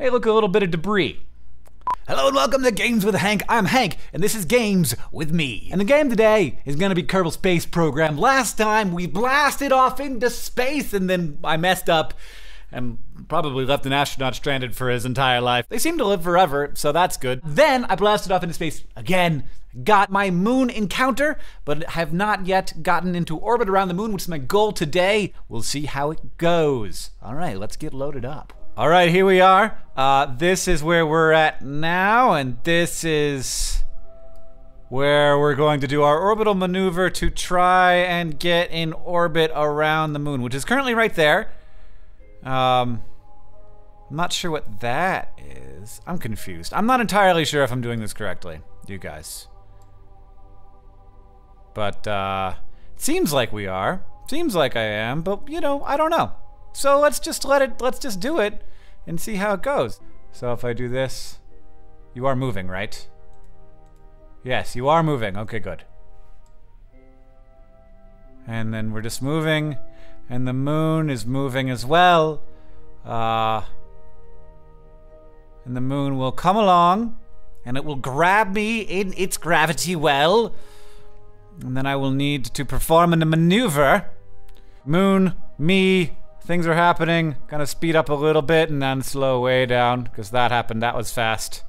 Hey, look, a little bit of debris. Hello and welcome to Games with Hank. I'm Hank, and this is Games with me. And the game today is gonna be Kerbal Space Program. Last time we blasted off into space, and then I messed up and probably left an astronaut stranded for his entire life. They seem to live forever, so that's good. Then I blasted off into space again, got my moon encounter, but have not yet gotten into orbit around the moon, which is my goal today. We'll see how it goes. All right, let's get loaded up. All right, here we are. Uh, this is where we're at now, and this is where we're going to do our orbital maneuver to try and get in orbit around the moon, which is currently right there. Um, I'm not sure what that is. I'm confused. I'm not entirely sure if I'm doing this correctly, you guys. But, uh, it seems like we are. Seems like I am, but, you know, I don't know. So let's just let it, let's just do it and see how it goes. So if I do this, you are moving, right? Yes, you are moving. Okay, good. And then we're just moving, and the moon is moving as well. Uh, and the moon will come along, and it will grab me in its gravity well. And then I will need to perform a maneuver. Moon, me, things are happening. Gonna speed up a little bit and then slow way down, because that happened, that was fast.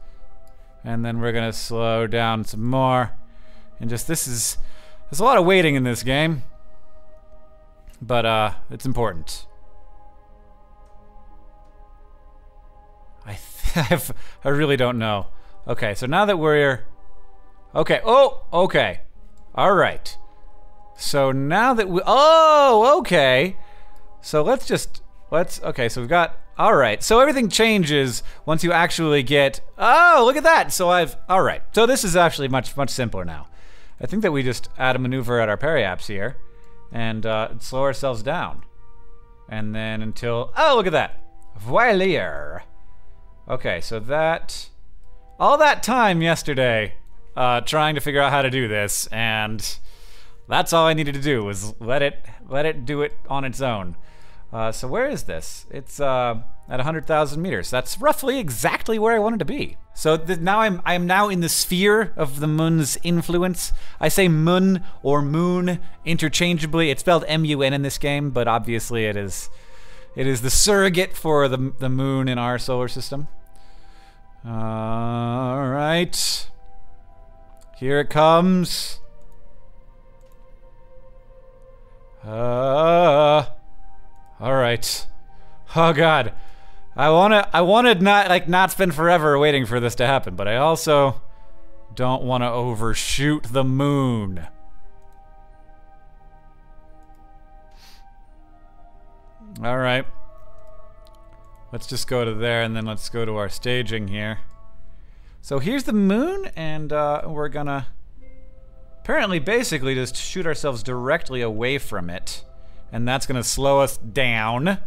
And then we're gonna slow down some more. And just, this is, there's a lot of waiting in this game. But, uh, it's important. I, I really don't know. Okay, so now that we're, okay, oh, okay. All right. So now that we, oh, okay. So let's just, let's, okay, so we've got, all right. So everything changes once you actually get, oh, look at that. So I've, all right. So this is actually much, much simpler now. I think that we just add a maneuver at our periaps here and uh, slow ourselves down. And then until, oh, look at that. Voilier. Okay, so that, all that time yesterday uh, trying to figure out how to do this, and that's all I needed to do was let it let it do it on its own. Uh, so where is this? It's uh, at 100,000 meters. That's roughly exactly where I wanted to be. So now I'm I'm now in the sphere of the Mun's influence. I say moon or moon interchangeably. It's spelled M-U-N in this game, but obviously it is it is the surrogate for the the moon in our solar system. All right. Here it comes. Uh, all right. Oh God, I wanna, I wanted not like not spend forever waiting for this to happen, but I also don't want to overshoot the moon. All right. Let's just go to there, and then let's go to our staging here. So here's the moon, and uh, we're gonna apparently basically just shoot ourselves directly away from it. And that's gonna slow us down.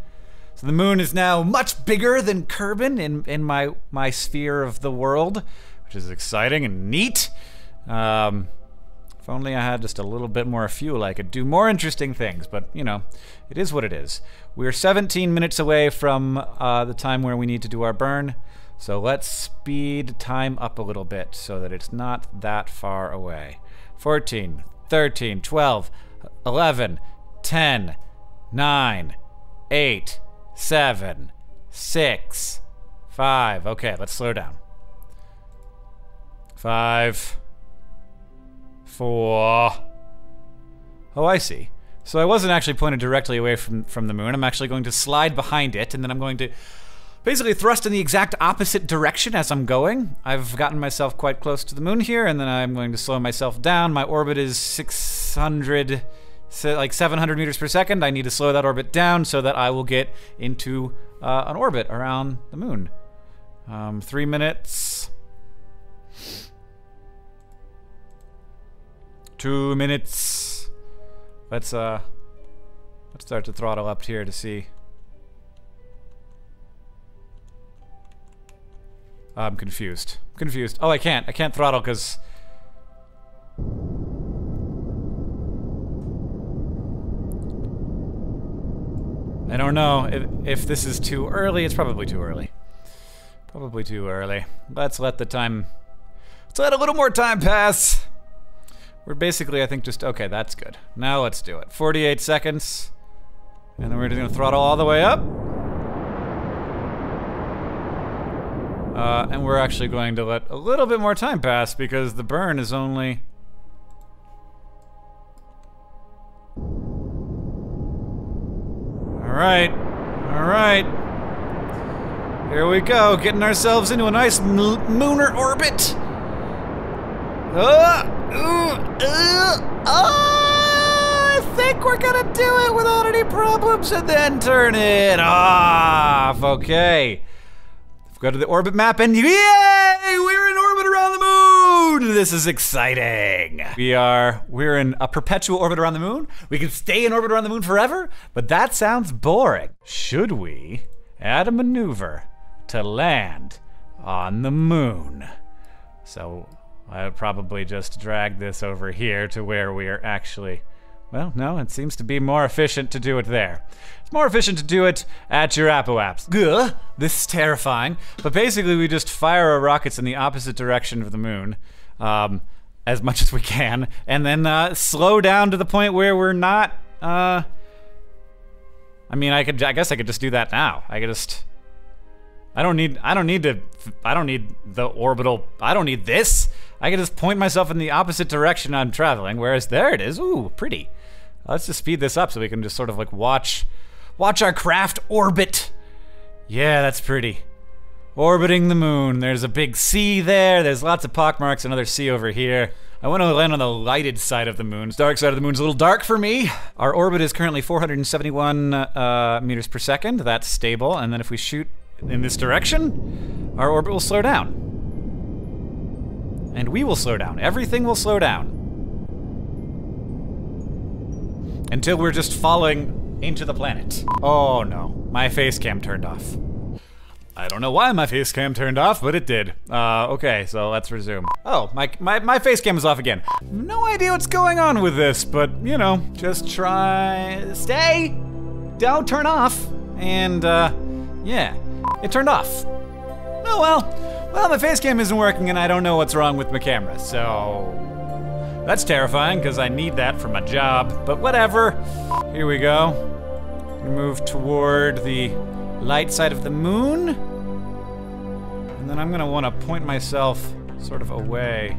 So the moon is now much bigger than Kerbin in, in my, my sphere of the world, which is exciting and neat. Um, if only I had just a little bit more fuel, I could do more interesting things, but you know, it is what it is. We're 17 minutes away from uh, the time where we need to do our burn. So let's speed time up a little bit so that it's not that far away. 14, 13, 12, 11, 10, 9, 8, 7, 6, 5. Okay, let's slow down. 5, 4. Oh, I see. So I wasn't actually pointed directly away from, from the moon. I'm actually going to slide behind it, and then I'm going to basically thrust in the exact opposite direction as I'm going. I've gotten myself quite close to the moon here, and then I'm going to slow myself down. My orbit is 600, like 700 meters per second. I need to slow that orbit down so that I will get into uh, an orbit around the moon. Um, three minutes. Two minutes. Let's uh, let's start to throttle up here to see. I'm confused. I'm confused. Oh, I can't. I can't throttle because... I don't know if, if this is too early. It's probably too early. Probably too early. Let's let the time. Let's let a little more time pass. We're basically, I think, just okay. That's good. Now let's do it. 48 seconds, and then we're just gonna throttle all the way up. Uh, and we're actually going to let a little bit more time pass because the burn is only. All right, all right. Here we go, getting ourselves into a nice Munar orbit. Uh, uh, uh, I think we're gonna do it without any problems and then turn it off. Okay. Go to the orbit map and yay! Moon! This is exciting. We are, we're in a perpetual orbit around the moon. We can stay in orbit around the moon forever, but that sounds boring. Should we add a maneuver to land on the moon? So I would probably just drag this over here to where we are actually well, no, it seems to be more efficient to do it there. It's more efficient to do it at your Apoaps. Ugh, this is terrifying. But basically, we just fire our rockets in the opposite direction of the moon. Um, as much as we can, and then uh, slow down to the point where we're not. Uh, I mean, I could. I guess I could just do that now. I could just. I don't need. I don't need to. I don't need the orbital. I don't need this. I can just point myself in the opposite direction I'm traveling. Whereas there it is. Ooh, pretty. Let's just speed this up so we can just sort of like watch, watch our craft orbit. Yeah, that's pretty. Orbiting the moon. There's a big C there. There's lots of pockmarks. Another C over here. I want to land on the lighted side of the moon. Dark side of the moon's a little dark for me. Our orbit is currently 471 uh, meters per second. That's stable. And then if we shoot in this direction, our orbit will slow down. And we will slow down. Everything will slow down until we're just falling into the planet. Oh no, my face cam turned off. I don't know why my face cam turned off, but it did. Uh, okay, so let's resume. Oh, my, my, my face cam is off again. No idea what's going on with this, but, you know, just try... Stay! Don't turn off. And, uh, yeah, it turned off. Oh well. Well, my face cam isn't working and I don't know what's wrong with my camera, so... That's terrifying because I need that for my job, but whatever. Here we go. Move toward the light side of the moon. And then I'm gonna wanna point myself sort of away.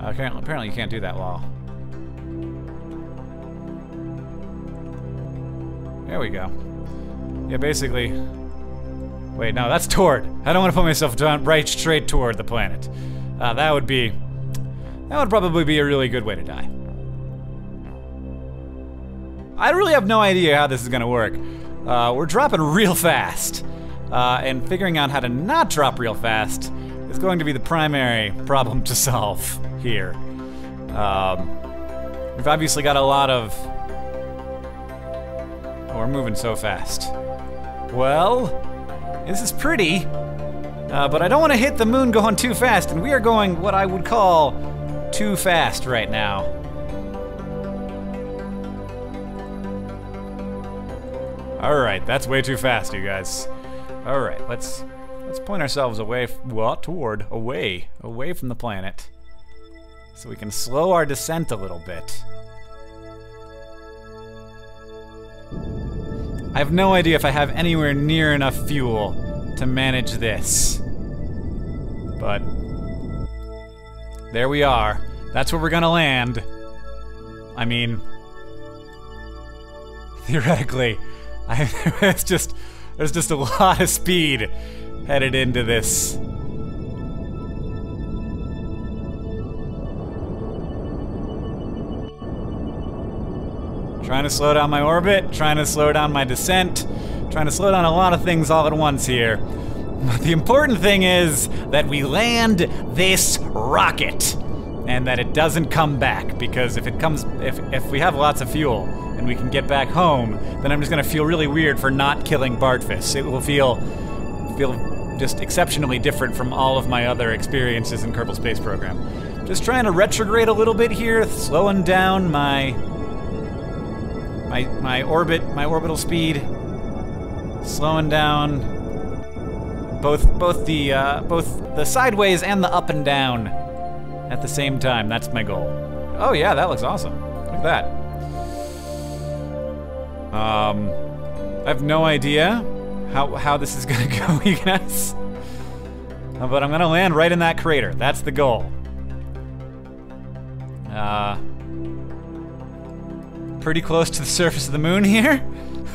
Apparently, you can't do that well. There we go. Yeah, basically. Wait, no, that's toward. I don't want to put myself down right straight toward the planet. Uh, that would be that would probably be a really good way to die. I really have no idea how this is gonna work. Uh, we're dropping real fast. Uh, and figuring out how to not drop real fast is going to be the primary problem to solve here. Um, we've obviously got a lot of... Oh, we're moving so fast. Well, this is pretty, uh, but I don't want to hit the moon going too fast, and we are going what I would call too fast right now. Alright, that's way too fast, you guys. Alright, let's let's point ourselves away, well, toward, away, away from the planet. So we can slow our descent a little bit. I have no idea if I have anywhere near enough fuel to manage this. But there we are. That's where we're gonna land. I mean, theoretically, I, it's just there's just a lot of speed headed into this. Trying to slow down my orbit, trying to slow down my descent, trying to slow down a lot of things all at once here. But the important thing is that we land this rocket and that it doesn't come back because if it comes if if we have lots of fuel and we can get back home, then I'm just gonna feel really weird for not killing Bartfus. It will feel feel just exceptionally different from all of my other experiences in Kerbal Space Program. Just trying to retrograde a little bit here, slowing down my my my orbit, my orbital speed, slowing down both both the uh, both the sideways and the up and down at the same time. That's my goal. Oh yeah, that looks awesome. Look at that. Um, I have no idea how how this is gonna go, you guys. Uh, but I'm gonna land right in that crater. That's the goal. Uh, pretty close to the surface of the moon here.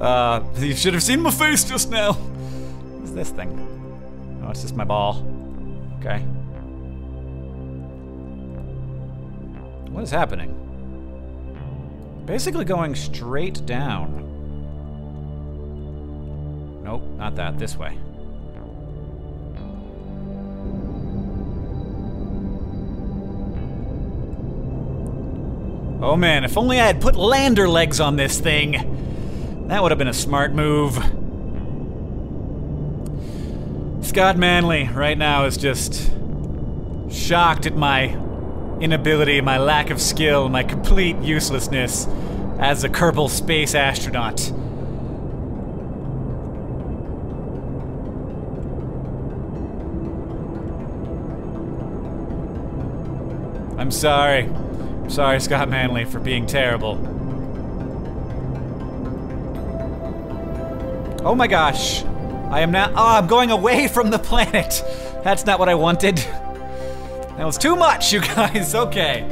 uh, you should have seen my face just now. What's this thing? Oh, it's just my ball. Okay. What is happening? Basically going straight down. Nope, not that. This way. Oh man, if only I had put lander legs on this thing. That would have been a smart move. Scott Manley right now is just shocked at my inability, my lack of skill, my complete uselessness as a Kerbal space astronaut. I'm sorry. Sorry, Scott Manley, for being terrible. Oh my gosh. I am now- Oh, I'm going away from the planet! That's not what I wanted. That was too much, you guys. Okay.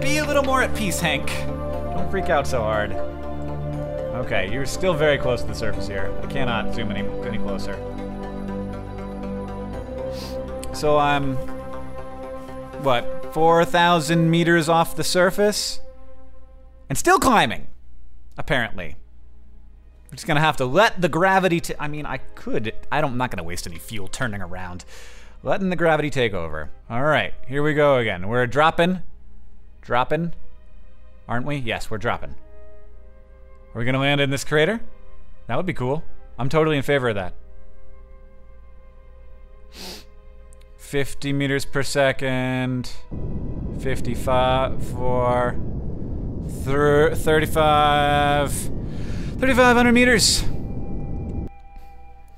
Be a little more at peace, Hank. Don't freak out so hard. Okay, you're still very close to the surface here. I cannot zoom any, any closer. So I'm... What? 4,000 meters off the surface. And still climbing, apparently. I'm just gonna have to let the gravity. T- I mean, I could. I don't. I'm not gonna waste any fuel turning around. Letting the gravity take over. All right, here we go again. We're dropping, dropping, aren't we? Yes, we're dropping. Are we gonna land in this crater? That would be cool. I'm totally in favor of that. 50 meters per second, 55 for 35, 3,500 meters.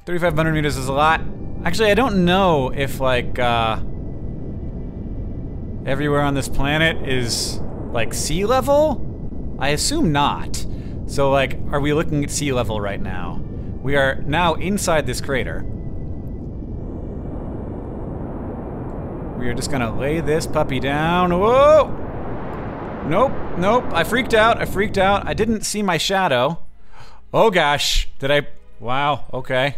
3,500 meters is a lot. Actually, I don't know if like uh, everywhere on this planet is like sea level. I assume not. So like, are we looking at sea level right now? We are now inside this crater. We are just gonna lay this puppy down. Whoa! Nope, nope. I freaked out. I freaked out. I didn't see my shadow. Oh gosh. Did I? Wow. Okay.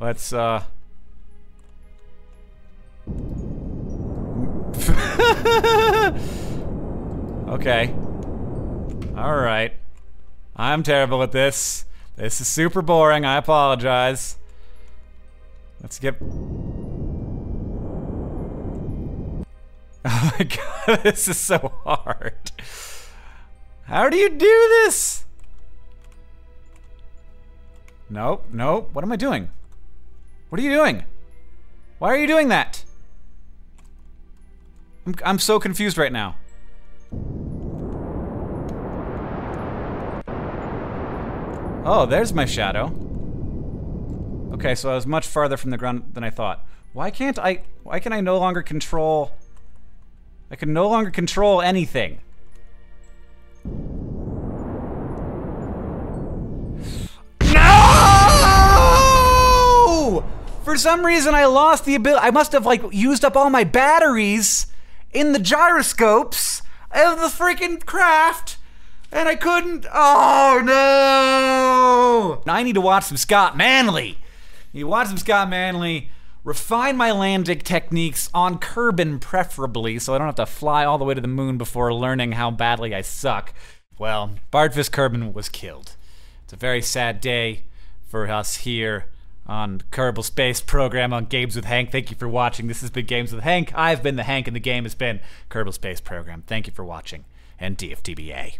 Let's, uh. okay. Alright. I'm terrible at this. This is super boring. I apologize. Let's get. Oh my god, this is so hard. How do you do this? Nope, nope. What am I doing? What are you doing? Why are you doing that? I'm, I'm so confused right now. Oh, there's my shadow. Okay, so I was much farther from the ground than I thought. Why can't I, why can I no longer control I can no longer control anything. For some reason, I lost the ability. I must have like used up all my batteries in the gyroscopes of the freaking craft, and I couldn't. Oh no! I need to watch some Scott Manley. You watch some Scott Manley refine my landing techniques on Kerbin preferably, so I don't have to fly all the way to the moon before learning how badly I suck. Well, Bardvis Kerbin was killed. It's a very sad day for us here on Kerbal Space Program on Games with Hank. Thank you for watching. This has been Games with Hank. I've been the Hank, and the game has been Kerbal Space Program. Thank you for watching, and DFTBA.